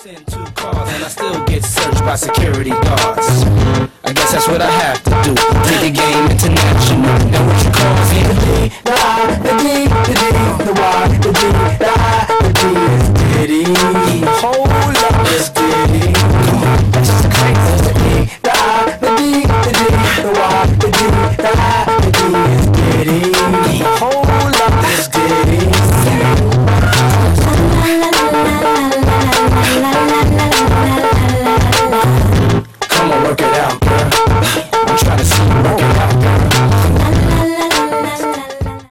Send two cars and I still get searched by security guards. I guess that's what I have to do. Take the game international. Now what you call me? The D, the I, the D, the D, the Y, the D, the I, the D is Diddy. down.